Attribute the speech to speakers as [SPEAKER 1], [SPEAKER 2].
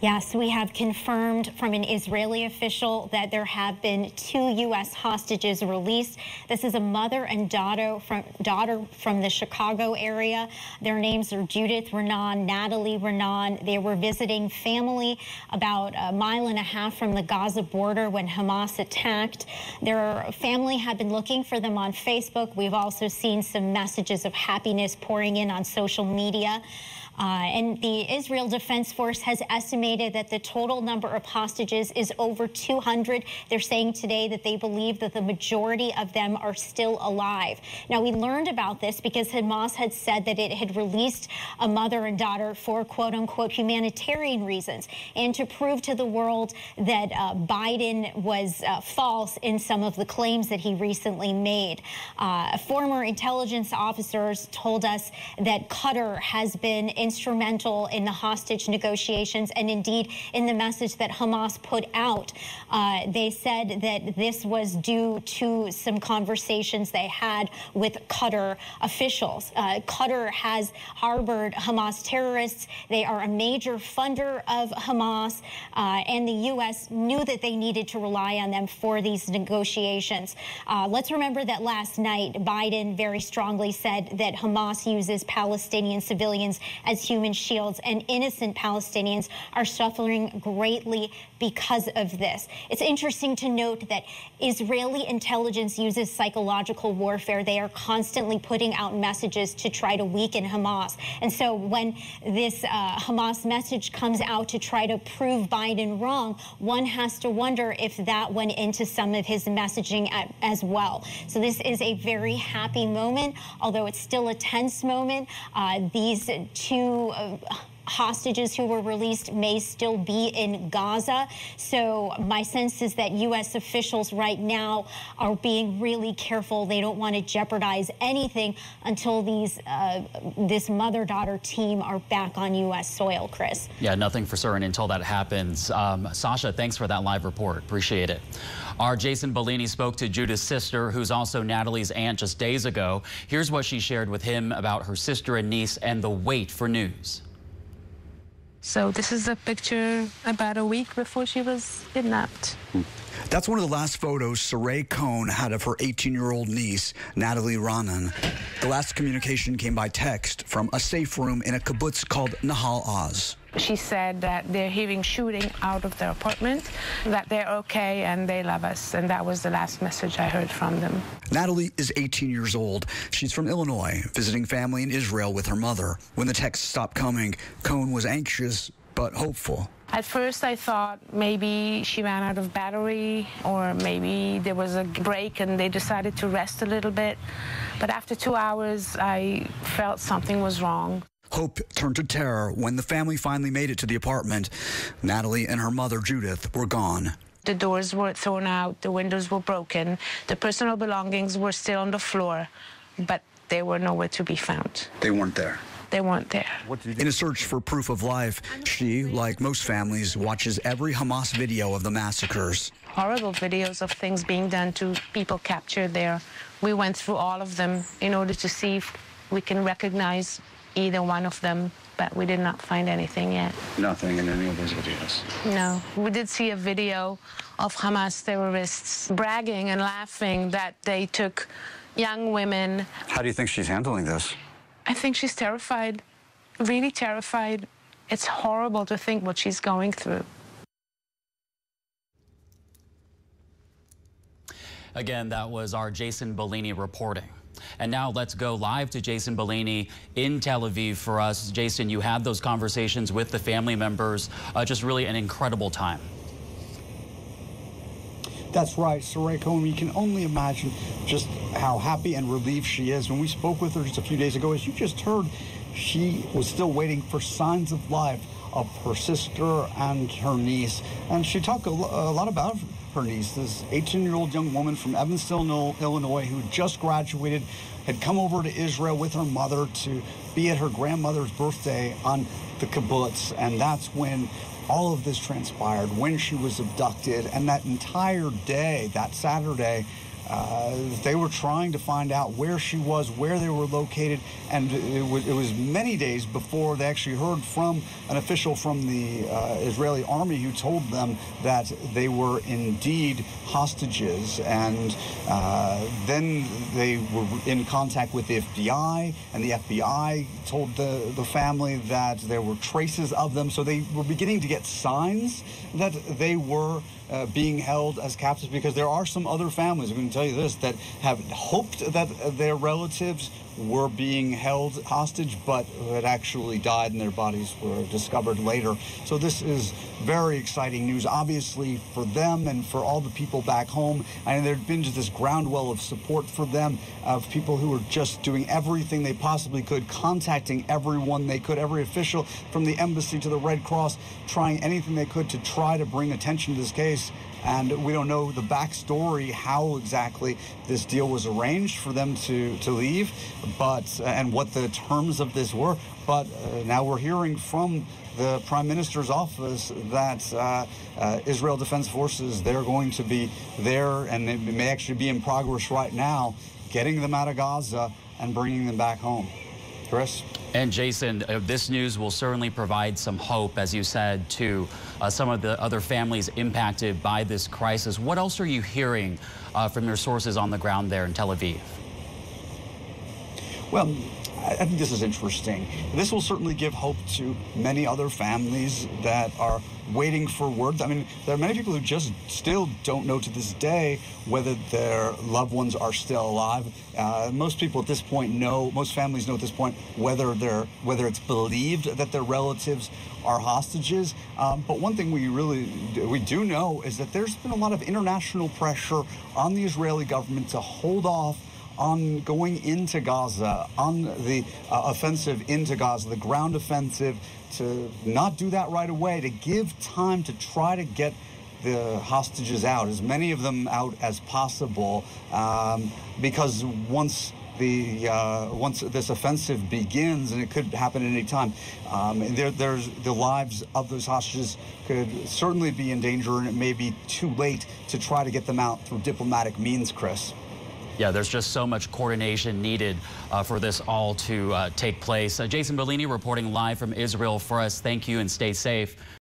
[SPEAKER 1] Yes, we have confirmed from an Israeli official that there have been two U.S. hostages released. This is a mother and daughter from, daughter from the Chicago area. Their names are Judith Raanan, Natalie Raanan. They were visiting family about a mile and a half from the Gaza border when Hamas attacked. Their family had been looking for them on Facebook. We've also seen some messages of happiness pouring in on social media. Uh, and the Israel Defense Force has estimated that the total number of hostages is over 200. They're saying today that they believe that the majority of them are still alive. Now, we learned about this because Hamas had said that it had released a mother and daughter for quote unquote humanitarian reasons and to prove to the world that uh, Biden was uh, false in some of the claims that he recently made. Uh, former intelligence officers told us that Qatar has been in instrumental in the hostage negotiations and indeed in the message that Hamas put out. Uh, they said that this was due to some conversations they had with Qatar officials. Uh, Qatar has harbored Hamas terrorists. They are a major funder of Hamas, uh, and the U.S. knew that they needed to rely on them for these negotiations. Uh, let's remember that last night, Biden very strongly said that Hamas uses Palestinian civilians as as human shields, and innocent Palestinians are suffering greatly because of this. It's interesting to note that Israeli intelligence uses psychological warfare. They are constantly putting out messages to try to weaken Hamas. And so when this uh, Hamas message comes out to try to prove Biden wrong, one has to wonder if that went into some of his messaging at, as well. So this is a very happy moment, although it's still a tense moment. Uh, these two uh, hostages who were released may still be in Gaza. So my sense is that U.S. officials right now are being really careful. They don't want to jeopardize anything until these uh, this mother-daughter team are back on U.S. soil, Chris.
[SPEAKER 2] Yeah, nothing for certain until that happens. Um, Sasha, thanks for that live report. Appreciate it. Our Jason Bellini spoke to Judith's sister, who's also Natalie's aunt, just days ago. Here's what she shared with him about her sister and niece and the wait for news.
[SPEAKER 3] So this is a picture about a week before she was kidnapped. Hmm.
[SPEAKER 4] That's one of the last photos Saray Cohn had of her 18-year-old niece, Natalie Raanan. The last communication came by text from a safe room in a kibbutz called Nahal Oz.
[SPEAKER 3] She said that they're hearing shooting out of their apartment, that they're okay and they love us. And that was the last message I heard from them.
[SPEAKER 4] Natalie is 18 years old. She's from Illinois, visiting family in Israel with her mother. When the texts stopped coming, Cohn was anxious but hopeful.
[SPEAKER 3] At first, I thought maybe she ran out of battery, or maybe there was a break and they decided to rest a little bit. But after two hours, I felt something was wrong.
[SPEAKER 4] Hope turned to terror when the family finally made it to the apartment. Natalie and her mother, Judith, were gone.
[SPEAKER 3] The doors were thrown out, the windows were broken, the personal belongings were still on the floor, but they were nowhere to be found.
[SPEAKER 4] They weren't there.
[SPEAKER 3] They weren't there.
[SPEAKER 4] In a search for proof of life, she, like most families, watches every Hamas video of the massacres.
[SPEAKER 3] Horrible videos of things being done to people captured there. We went through all of them in order to see if we can recognize either one of them, but we did not find anything yet.
[SPEAKER 4] Nothing in any of those videos?
[SPEAKER 3] No. We did see a video of Hamas terrorists bragging and laughing that they took young women.
[SPEAKER 4] How do you think she's handling this?
[SPEAKER 3] I think she's terrified, really terrified. It's horrible to think what she's going through.
[SPEAKER 2] Again, that was our Jason Bellini reporting. And now let's go live to Jason Bellini in Tel Aviv for us. Jason, you had those conversations with the family members. Uh, just really an incredible time.
[SPEAKER 5] That's right, Saray Cohn. You can only imagine just how happy and relieved she is. When we spoke with her just a few days ago, as you just heard, she was still waiting for signs of life of her sister and her niece. And she talked a, lot about niece, this 18-year-old young woman from Evanston, Illinois, who just graduated, had come over to Israel with her mother to be at her grandmother's birthday on the kibbutz. And that's when all of this transpired, when she was abducted. And that entire day, that Saturday, uh, they were trying to find out where she was, where they were located, and it was, it was many days before they actually heard from an official from the uh, Israeli army who told them that they were indeed hostages. And uh, then they were in contact with the FBI, and the FBI told the, the family that there were traces of them. So they were beginning to get signs that they were uh, being held as captives because there are some other families, tell you this, that have hoped that their relatives were being held hostage, but had actually died and their bodies were discovered later. So this is very exciting news, obviously, for them and for all the people back home. And there'd been just this groundwell of support for them, of people who were just doing everything they possibly could, contacting everyone they could, every official from the embassy to the Red Cross, trying anything they could to try to bring attention to this case and we don't know the backstory, how exactly this deal was arranged for them to, to leave, but and what the terms of this were. But uh, now we're hearing from the Prime Minister's office that uh, uh, Israel Defense Forces, they're going to be there, and it may actually be in progress right now, getting them out of Gaza and bringing them back home. Chris?
[SPEAKER 2] And Jason, uh, this news will certainly provide some hope, as you said, to uh, some of the other families impacted by this crisis. What else are you hearing uh, from your sources on the ground there in Tel Aviv?
[SPEAKER 5] Well, I think this is interesting. This will certainly give hope to many other families that are waiting for word. I mean, there are many people who just still don't know to this day whether their loved ones are still alive. Uh, most people at this point know, most families know at this point whether they're whether it's believed that their relatives are hostages. Um, but one thing we really we do know is that there's been a lot of international pressure on the Israeli government to hold off on going into Gaza, on the uh, offensive into Gaza, the ground offensive, to not do that right away, to give time to try to get the hostages out, as many of them out as possible, um, because once the uh, once this offensive begins, and it could happen at any time, um, there, there's the lives of those hostages could certainly be in danger, and it may be too late to try to get them out through diplomatic means, Chris.
[SPEAKER 2] Yeah, there's just so much coordination needed uh, for this all to uh, take place. Uh, Jason Bellini reporting live from Israel for us. Thank you and stay safe.